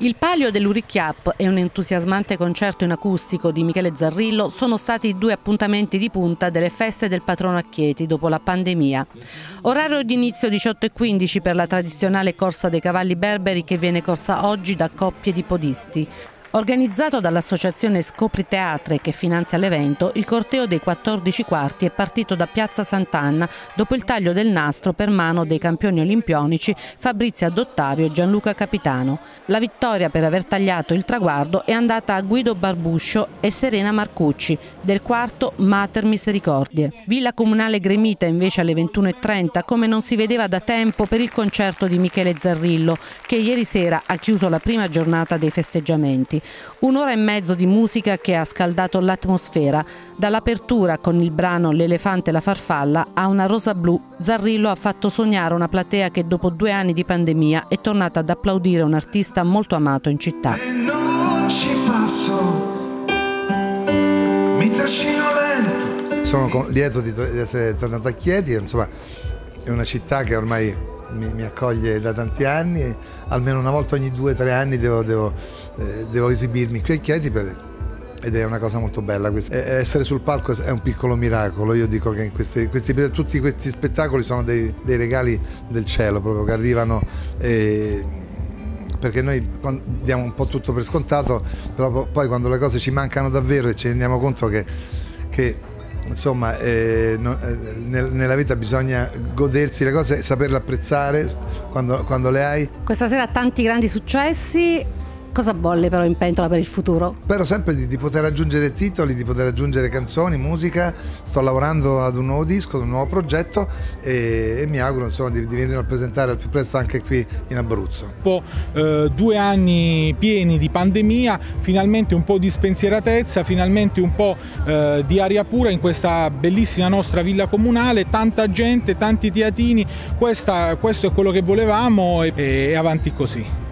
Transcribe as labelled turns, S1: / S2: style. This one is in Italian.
S1: Il palio dell'Uricchiap e un entusiasmante concerto in acustico di Michele Zarrillo sono stati i due appuntamenti di punta delle feste del patrono a Chieti dopo la pandemia. Orario di inizio 18.15 per la tradizionale corsa dei cavalli berberi che viene corsa oggi da coppie di podisti. Organizzato dall'associazione Scopri Teatre che finanzia l'evento, il corteo dei 14 quarti è partito da Piazza Sant'Anna dopo il taglio del nastro per mano dei campioni olimpionici Fabrizia Dottavio e Gianluca Capitano. La vittoria per aver tagliato il traguardo è andata a Guido Barbuscio e Serena Marcucci del quarto Mater Misericordie. Villa Comunale Gremita invece alle 21.30 come non si vedeva da tempo per il concerto di Michele Zarrillo che ieri sera ha chiuso la prima giornata dei festeggiamenti. Un'ora e mezzo di musica che ha scaldato l'atmosfera. Dall'apertura con il brano L'elefante e la farfalla a una rosa blu, Zarrillo ha fatto sognare una platea che dopo due anni di pandemia è tornata ad applaudire un artista molto amato in città. E non ci passo,
S2: mi trascino lento. Sono lieto di, essere tornato a Chieti, insomma è una città che ormai mi, mi, accoglie da tanti anni, almeno una volta ogni due o tre anni devo, devo, eh, devo, esibirmi qui a Chieti per, ed è una cosa molto bella. Essere sul palco è un piccolo miracolo, io dico che questi, questi, tutti questi spettacoli sono dei, dei, regali del cielo proprio che arrivano. Eh, perché noi diamo un po' tutto per scontato, però poi quando le cose ci mancano davvero e ci rendiamo conto che, che insomma eh, no, eh, nel, nella vita bisogna godersi le cose saperle apprezzare quando, quando le hai.
S1: Questa sera tanti grandi successi Cosa bolle però in pentola per il futuro?
S2: Spero sempre di, di, poter aggiungere titoli, di poter aggiungere canzoni, musica. Sto lavorando ad un nuovo disco, ad un nuovo progetto e, e mi auguro insomma, di, di venire a presentare al più presto anche qui in Abruzzo.
S3: Dopo eh, due anni pieni di pandemia, finalmente un po' di spensieratezza, finalmente un po' eh, di aria pura in questa bellissima nostra villa comunale, tanta gente, tanti teatini, Questa, questo è quello che volevamo e, e avanti così.